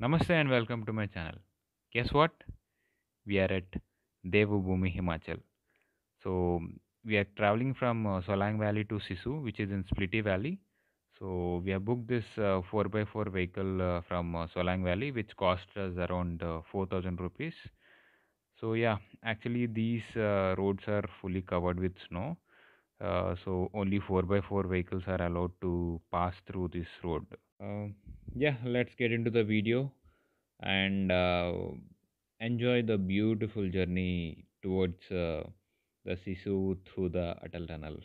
Namaste and welcome to my channel. Guess what? We are at Devabhoomi, Himachal. So we are traveling from uh, Solang Valley to Sissu, which is in Spiti Valley. So we have booked this uh, 4x4 vehicle uh, from uh, Solang Valley, which cost us around uh, 4000 rupees. So yeah, actually these uh, roads are fully covered with snow. Uh, so only 4x4 vehicles are allowed to pass through this road. Uh, yeah, let's get into the video and uh, enjoy the beautiful journey towards uh, the Sissu through the Atal Tunnel.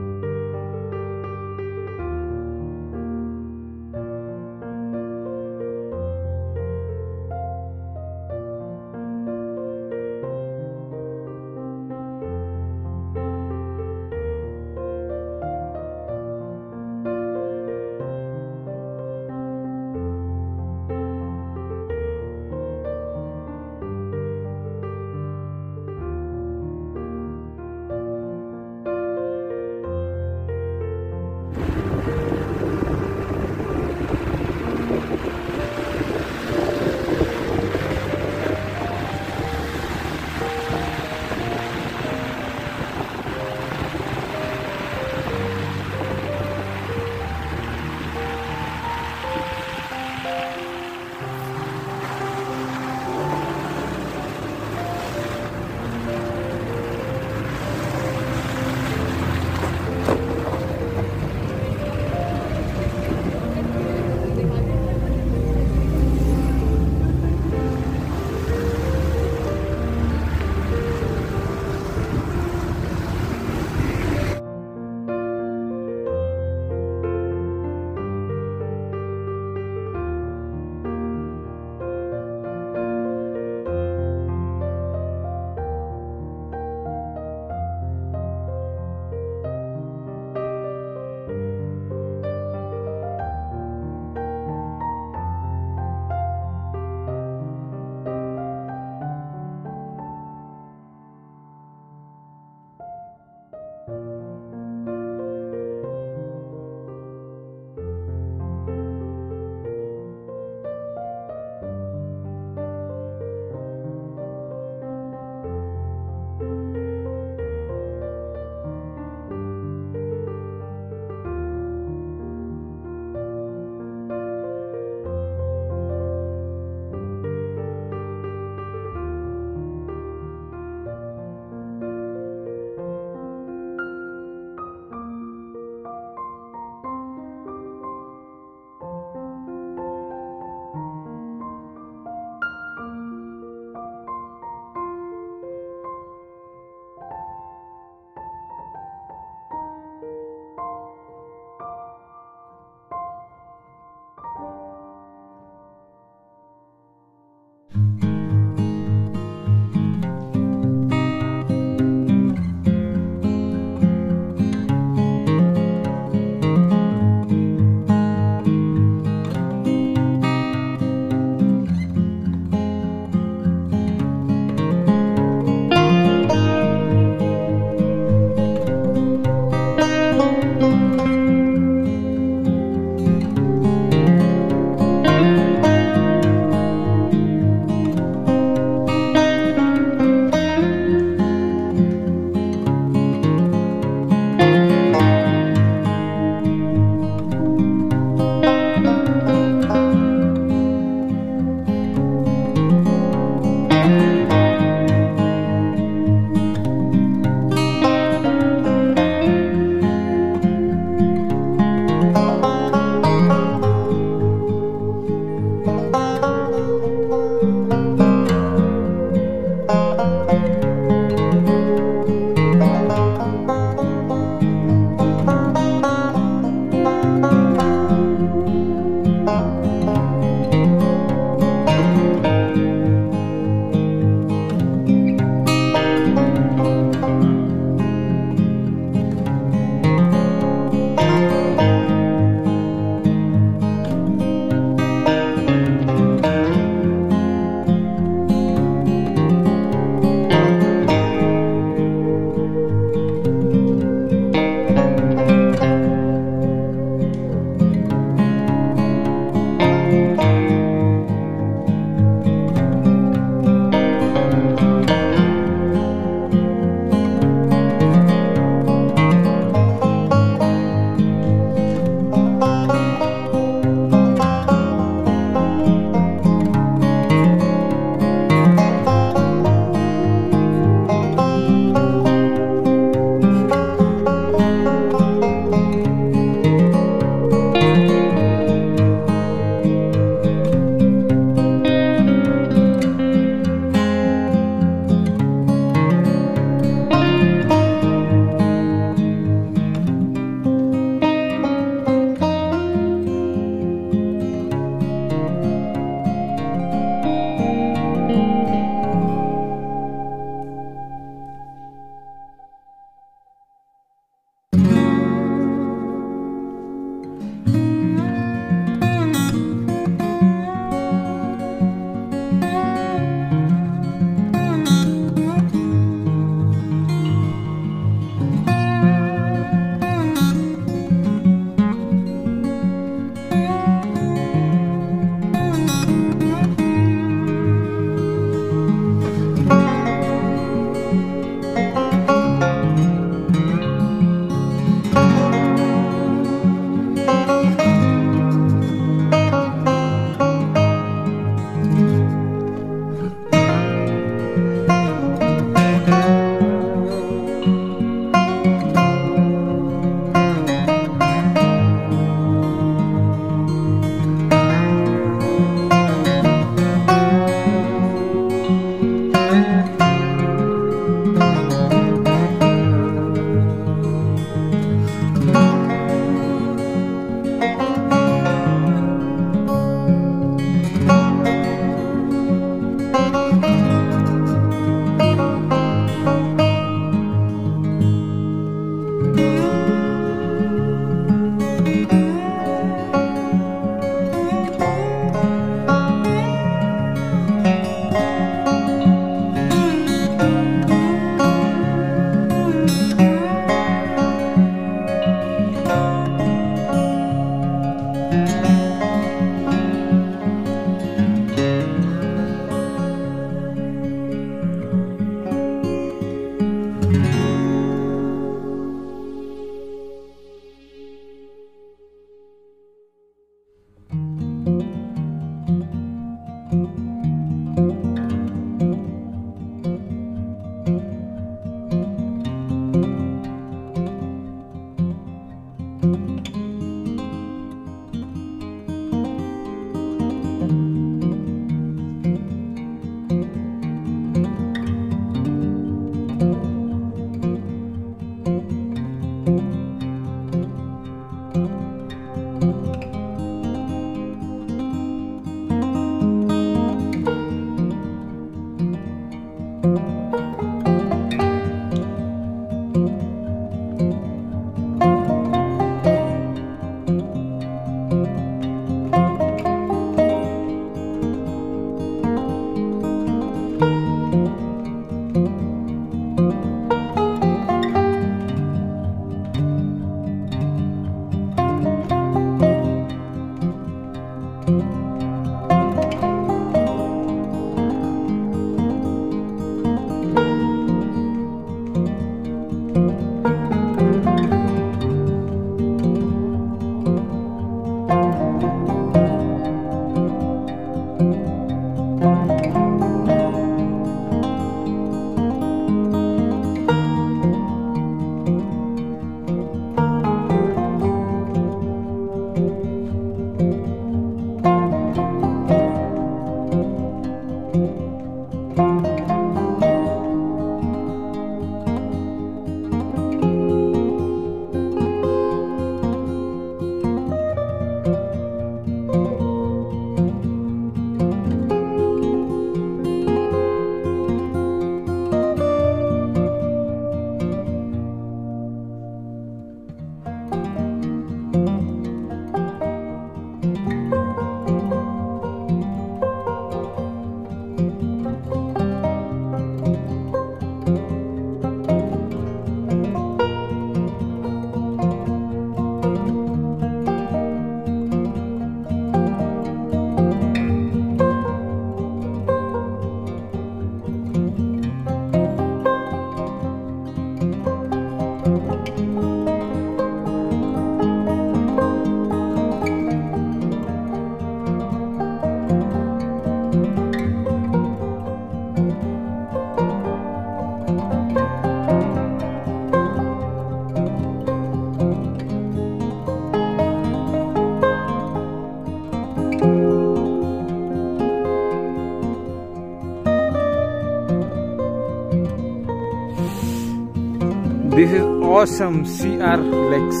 Awesome CR lakes.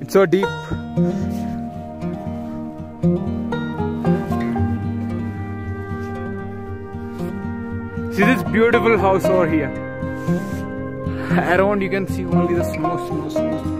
It's so deep. See this beautiful house over here. Around you can see only the snow, snow, snow.